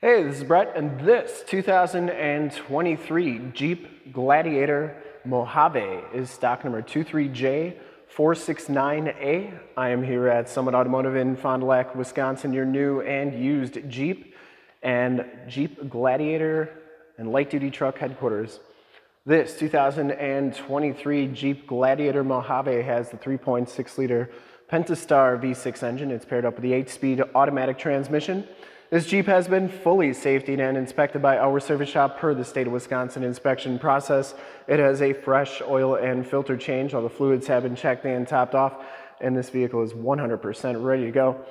Hey, this is Brett, and this 2023 Jeep Gladiator Mojave is stock number 23J469A. I am here at Summit Automotive in Fond du Lac, Wisconsin, your new and used Jeep and Jeep Gladiator and light duty truck headquarters. This 2023 Jeep Gladiator Mojave has the 3.6 liter Pentastar V6 engine. It's paired up with the 8 speed automatic transmission. This Jeep has been fully safetied and inspected by our service shop per the state of Wisconsin inspection process. It has a fresh oil and filter change. All the fluids have been checked and topped off, and this vehicle is 100% ready to go.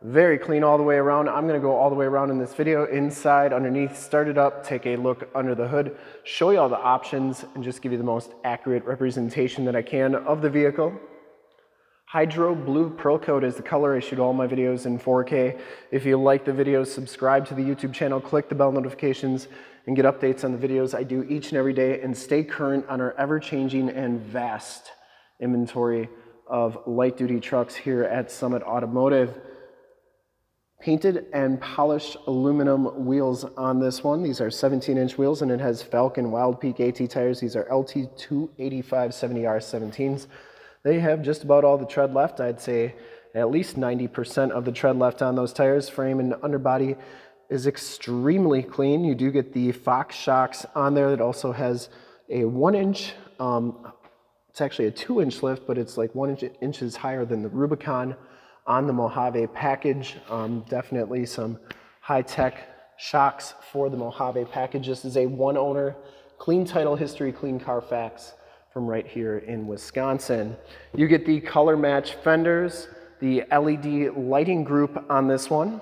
Very clean all the way around. I'm gonna go all the way around in this video, inside, underneath, start it up, take a look under the hood, show you all the options, and just give you the most accurate representation that I can of the vehicle. Hydro Blue Pearl Coat is the color. I shoot all my videos in 4K. If you like the videos, subscribe to the YouTube channel, click the bell notifications, and get updates on the videos I do each and every day, and stay current on our ever-changing and vast inventory of light-duty trucks here at Summit Automotive. Painted and polished aluminum wheels on this one. These are 17-inch wheels, and it has Falken Wild Peak AT tires. These are LT 285 70R17s. They have just about all the tread left. I'd say at least 90% of the tread left on those tires. Frame and underbody is extremely clean. You do get the Fox shocks on there that also has a one inch, um, it's actually a two inch lift, but it's like one inch inches higher than the Rubicon on the Mojave package. Um, definitely some high tech shocks for the Mojave package. This is a one owner, clean title history, clean Carfax from right here in Wisconsin. You get the color match fenders, the LED lighting group on this one,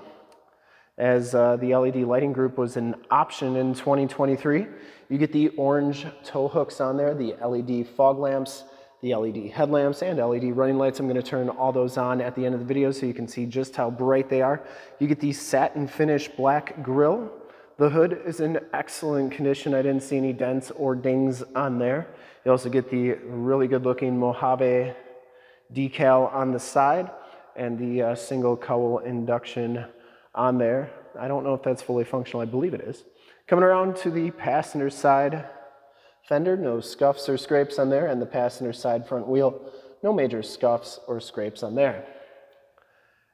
as uh, the LED lighting group was an option in 2023. You get the orange tow hooks on there, the LED fog lamps, the LED headlamps and LED running lights. I'm going to turn all those on at the end of the video so you can see just how bright they are. You get the satin finish black grille. The hood is in excellent condition. I didn't see any dents or dings on there. You also get the really good looking Mojave decal on the side and the uh, single cowl induction on there. I don't know if that's fully functional. I believe it is. Coming around to the passenger side fender, no scuffs or scrapes on there, and the passenger side front wheel, no major scuffs or scrapes on there.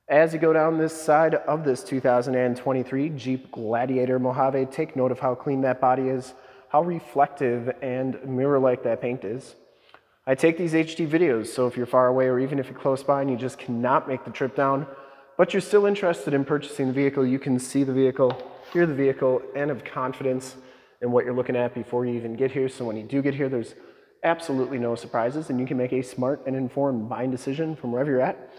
As you go down this side of this 2023 Jeep Gladiator Mojave, take note of how clean that body is how reflective and mirror-like that paint is. I take these HD videos, so if you're far away or even if you're close by and you just cannot make the trip down, but you're still interested in purchasing the vehicle, you can see the vehicle, hear the vehicle, and have confidence in what you're looking at before you even get here. So when you do get here, there's absolutely no surprises and you can make a smart and informed buying decision from wherever you're at.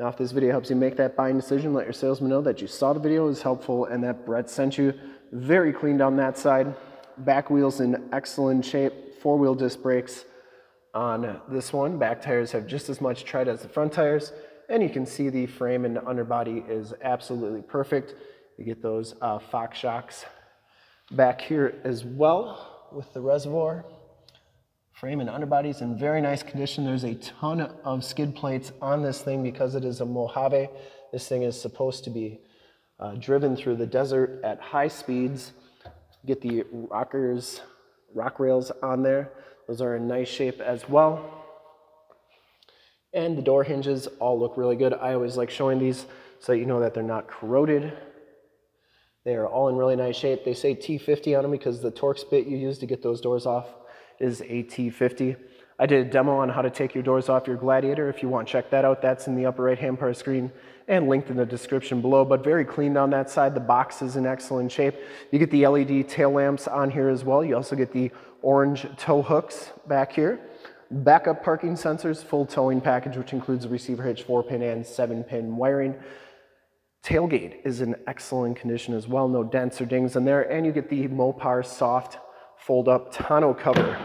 Now, if this video helps you make that buying decision, let your salesman know that you saw the video is helpful and that Brett sent you. Very clean down that side. Back wheels in excellent shape. Four-wheel disc brakes on this one. Back tires have just as much tread as the front tires. And you can see the frame and underbody is absolutely perfect. You get those uh, Fox shocks back here as well with the reservoir. Frame and underbody is in very nice condition. There's a ton of skid plates on this thing because it is a Mojave. This thing is supposed to be uh, driven through the desert at high speeds Get the rockers, rock rails on there. Those are in nice shape as well. And the door hinges all look really good. I always like showing these so you know that they're not corroded. They are all in really nice shape. They say T50 on them because the Torx bit you use to get those doors off is a T50. I did a demo on how to take your doors off your Gladiator. If you want, check that out. That's in the upper right hand part of the screen and linked in the description below, but very clean on that side. The box is in excellent shape. You get the LED tail lamps on here as well. You also get the orange tow hooks back here. Backup parking sensors, full towing package, which includes a receiver hitch, four pin and seven pin wiring. Tailgate is in excellent condition as well. No dents or dings in there. And you get the Mopar soft fold up tonneau cover.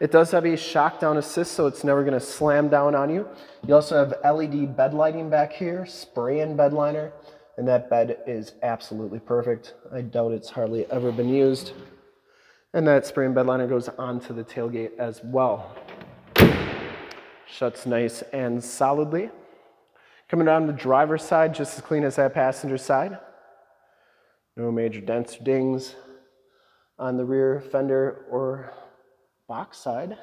It does have a shock down assist, so it's never gonna slam down on you. You also have LED bed lighting back here, spray-in bed liner, and that bed is absolutely perfect. I doubt it's hardly ever been used. And that spray-in bed liner goes onto the tailgate as well. Shuts nice and solidly. Coming down the driver's side, just as clean as that passenger side. No major dents or dings on the rear fender or box side.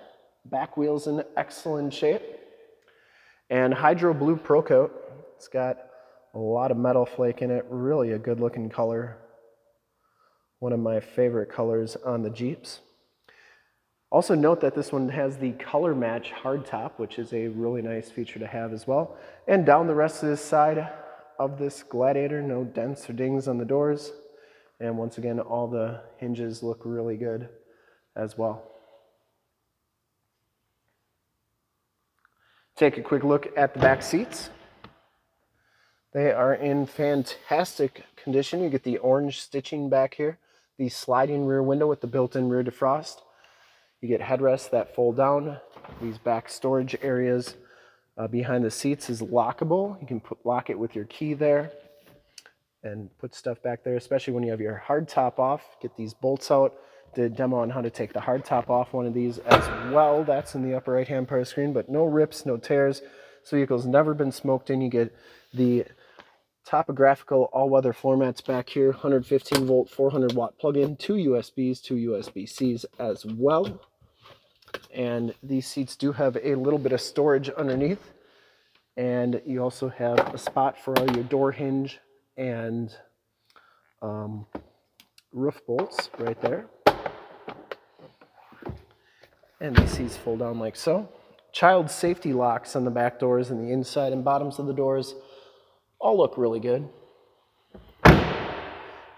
Back wheels in excellent shape. And Hydro Blue Pearl Coat. It's got a lot of metal flake in it. Really a good looking color. One of my favorite colors on the Jeeps. Also note that this one has the color match hardtop, which is a really nice feature to have as well. And down the rest of this side of this Gladiator, no dents or dings on the doors. And once again, all the hinges look really good as well. Take a quick look at the back seats. They are in fantastic condition. You get the orange stitching back here, the sliding rear window with the built-in rear defrost. You get headrests that fold down. These back storage areas uh, behind the seats is lockable. You can put, lock it with your key there and put stuff back there, especially when you have your hard top off. Get these bolts out. Did demo on how to take the hard top off one of these as well. That's in the upper right hand part of the screen, but no rips, no tears. This vehicle's never been smoked in. You get the topographical all-weather floor mats back here, 115 volt, 400 watt plug-in, two USBs, two USB-Cs as well. And these seats do have a little bit of storage underneath. And you also have a spot for all your door hinge and um, roof bolts right there. And these seats fold down like so. Child safety locks on the back doors and the inside and bottoms of the doors all look really good.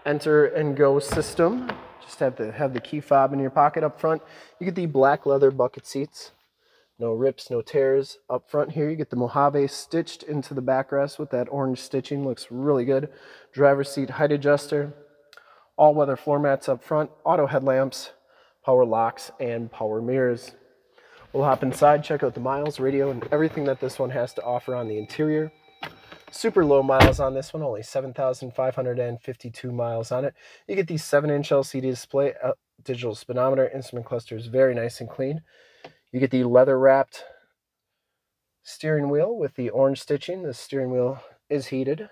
Enter and go system. Just have to have the key fob in your pocket up front. You get the black leather bucket seats. No rips, no tears. Up front here, you get the Mojave stitched into the backrest with that orange stitching. Looks really good. Driver seat height adjuster. All-weather floor mats up front. Auto headlamps, power locks, and power mirrors. We'll hop inside, check out the miles, radio, and everything that this one has to offer on the interior. Super low miles on this one, only 7,552 miles on it. You get the 7-inch LCD display, uh, digital speedometer, instrument cluster is very nice and clean. You get the leather-wrapped steering wheel with the orange stitching. The steering wheel is heated.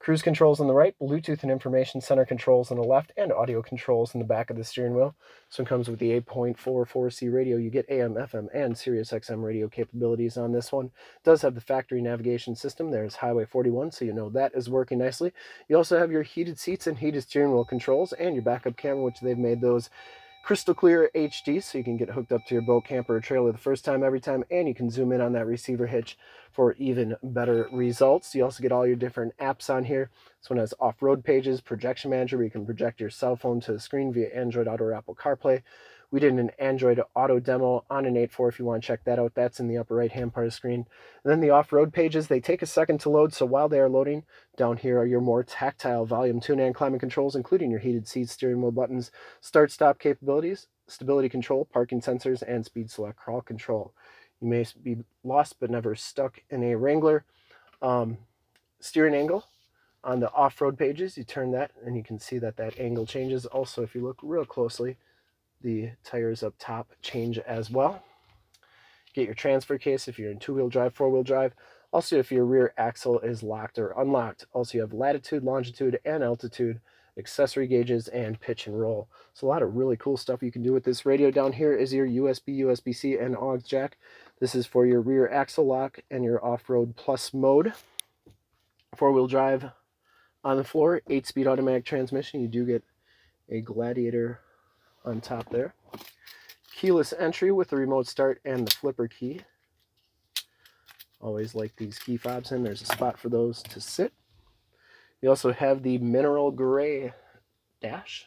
Cruise controls on the right, Bluetooth and information center controls on the left, and audio controls in the back of the steering wheel. This one comes with the 8.44C radio. You get AM, FM, and Sirius XM radio capabilities on this one. It does have the factory navigation system. There's Highway 41, so you know that is working nicely. You also have your heated seats and heated steering wheel controls, and your backup camera, which they've made those crystal clear HD so you can get hooked up to your boat, camper, or trailer the first time, every time, and you can zoom in on that receiver hitch for even better results. You also get all your different apps on here. This one has off-road pages, projection manager where you can project your cell phone to the screen via Android Auto or Apple CarPlay. We did an Android Auto demo on an 8.4 if you want to check that out. That's in the upper right-hand part of the screen. And then the off-road pages, they take a second to load, so while they are loading, down here are your more tactile volume tune and climate controls, including your heated seats, steering wheel buttons, start-stop capabilities, stability control, parking sensors, and speed select crawl control. You may be lost but never stuck in a Wrangler. Um, steering angle on the off-road pages, you turn that and you can see that that angle changes. Also, if you look real closely, the tires up top change as well. Get your transfer case if you're in two-wheel drive, four-wheel drive. Also, if your rear axle is locked or unlocked. Also, you have latitude, longitude, and altitude, accessory gauges, and pitch and roll. So a lot of really cool stuff you can do with this radio. Down here is your USB, USB-C, and aux jack. This is for your rear axle lock and your off-road plus mode. Four-wheel drive on the floor, eight-speed automatic transmission. You do get a Gladiator on top there. Keyless entry with the remote start and the flipper key. Always like these key fobs in. There's a spot for those to sit. You also have the mineral gray dash.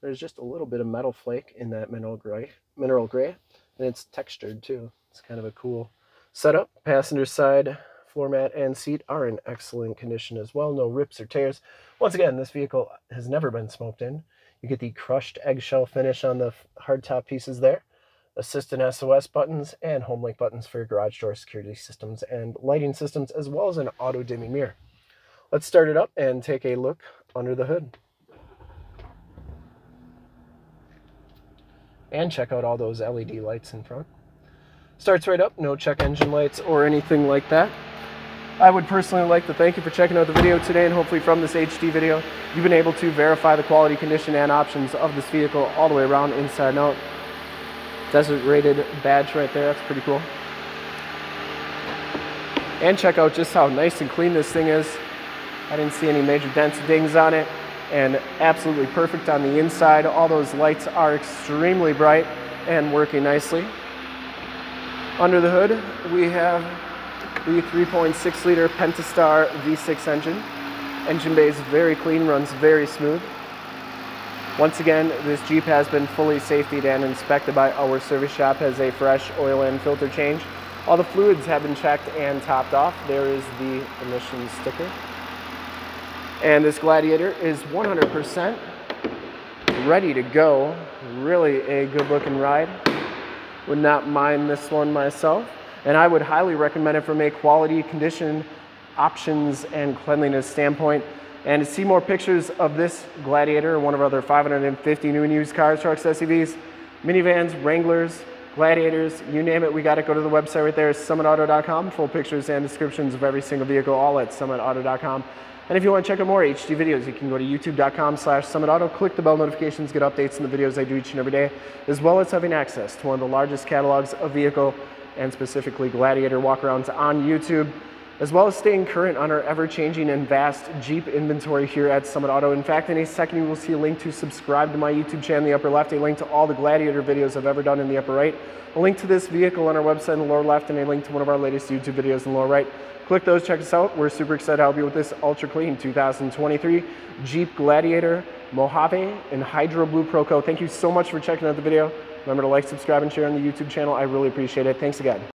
There's just a little bit of metal flake in that mineral gray, mineral gray, and it's textured too. It's kind of a cool setup. Passenger side floor mat and seat are in excellent condition as well. No rips or tears. Once again, this vehicle has never been smoked in. You get the crushed eggshell finish on the hardtop pieces there. Assist and SOS buttons and home link buttons for your garage door security systems and lighting systems, as well as an auto dimming mirror. Let's start it up and take a look under the hood. And check out all those LED lights in front. Starts right up, no check engine lights or anything like that. I would personally like to thank you for checking out the video today and hopefully from this HD video, you've been able to verify the quality, condition, and options of this vehicle all the way around, inside and out. Desert rated badge right there, that's pretty cool. And check out just how nice and clean this thing is. I didn't see any major dents or dings on it and absolutely perfect on the inside. All those lights are extremely bright and working nicely. Under the hood, we have the 3.6 liter Pentastar V6 engine. Engine bay is very clean, runs very smooth. Once again, this Jeep has been fully safetied and inspected by our service shop, has a fresh oil and filter change. All the fluids have been checked and topped off. There is the emissions sticker. And this Gladiator is 100% ready to go. Really a good looking ride. Would not mind this one myself. And I would highly recommend it from a quality, condition, options, and cleanliness standpoint. And to see more pictures of this Gladiator, one of our other 550 new and used cars, trucks, SUVs, minivans, Wranglers, Gladiators, you name it, we got it. Go to the website right there, summitauto.com. Full pictures and descriptions of every single vehicle, all at summitauto.com. And if you want to check out more HD videos, you can go to youtube.com slash summitauto, click the bell notifications, get updates on the videos I do each and every day, as well as having access to one of the largest catalogs of vehicle and specifically Gladiator walkarounds on YouTube, as well as staying current on our ever-changing and vast Jeep inventory here at Summit Auto. In fact, in a second, you will see a link to subscribe to my YouTube channel in the upper left, a link to all the Gladiator videos I've ever done in the upper right, a link to this vehicle on our website in the lower left, and a link to one of our latest YouTube videos in the lower right. Click those, check us out. We're super excited to help you with this ultra clean 2023 Jeep Gladiator Mojave and Hydro Blue Pearl Coat. Thank you so much for checking out the video. Remember to like, subscribe, and share on the YouTube channel. I really appreciate it. Thanks again.